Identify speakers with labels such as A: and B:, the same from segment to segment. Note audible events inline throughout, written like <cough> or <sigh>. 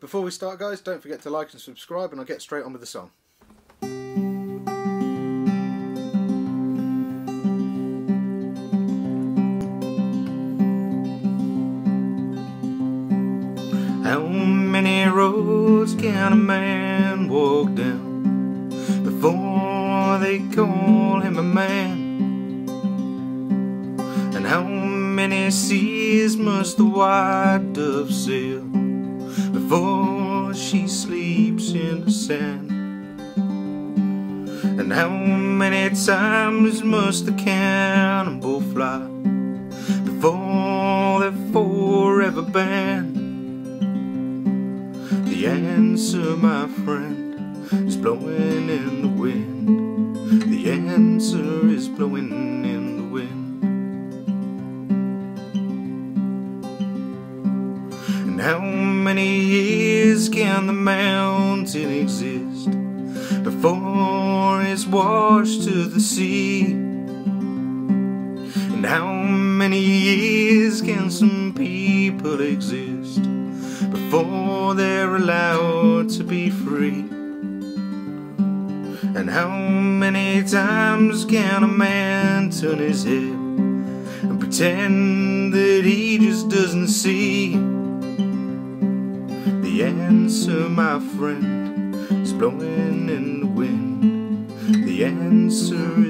A: Before we start, guys, don't forget to like and subscribe, and I'll get straight on with the song. How many roads can a man walk down before they call him a man? And how many seas must the white dove sail before she sleeps in the sand? And how many times must the cannonball fly before they're forever banned? The answer, my friend, is blowing in the And how many years can the mountain exist before it's washed to the sea? And how many years can some people exist before they're allowed to be free? And how many times can a man turn his head and pretend that he just doesn't see? My friend, is blowing in the wind. The answer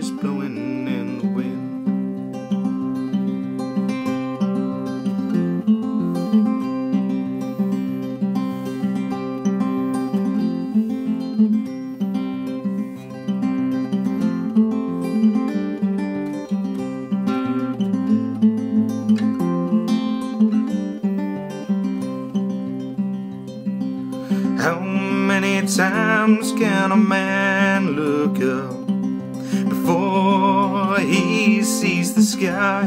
A: times can a man look up before he sees the sky?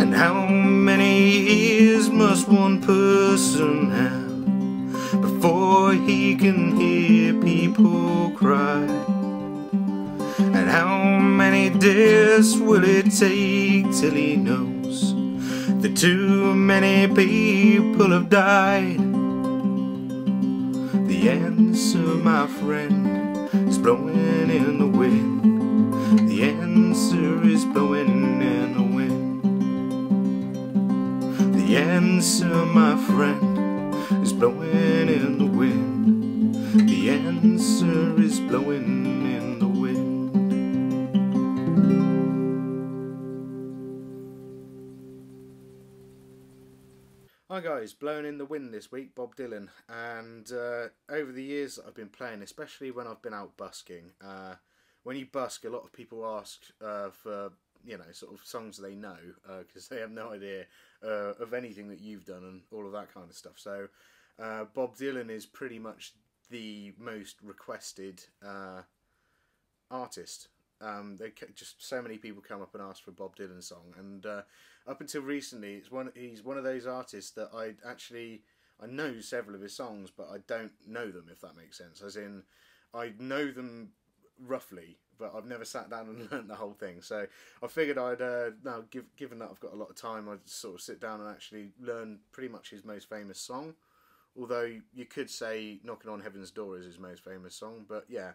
A: And how many years must one person have before he can hear people cry? And how many deaths will it take till he knows that too many people have died? The answer, my friend, is blowing in the wind. The answer is blowing in the wind. The answer, my friend, Hi guys, Blown in the Wind this week, Bob Dylan. And uh, over the years that I've been playing, especially when I've been out busking, uh, when you busk, a lot of people ask uh, for, you know, sort of songs they know, because they have no idea uh, of anything that you've done and all of that kind of stuff. So uh, Bob Dylan is pretty much the most requested uh, artist um, they just so many people come up and ask for a Bob Dylan song, and uh, up until recently, it's one he's one of those artists that I actually I know several of his songs, but I don't know them if that makes sense. As in, I know them roughly, but I've never sat down and <laughs> learnt the whole thing. So I figured I'd uh, now give, given that I've got a lot of time, I'd sort of sit down and actually learn pretty much his most famous song. Although you could say "Knocking on Heaven's Door" is his most famous song, but yeah.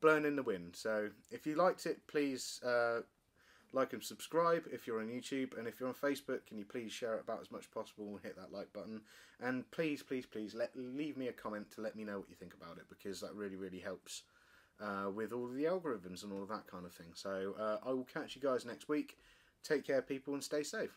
A: Blown in the Wind. So if you liked it, please uh, like and subscribe if you're on YouTube. And if you're on Facebook, can you please share it about as much as possible and hit that like button. And please, please, please let leave me a comment to let me know what you think about it because that really, really helps uh, with all the algorithms and all of that kind of thing. So uh, I will catch you guys next week. Take care, people, and stay safe.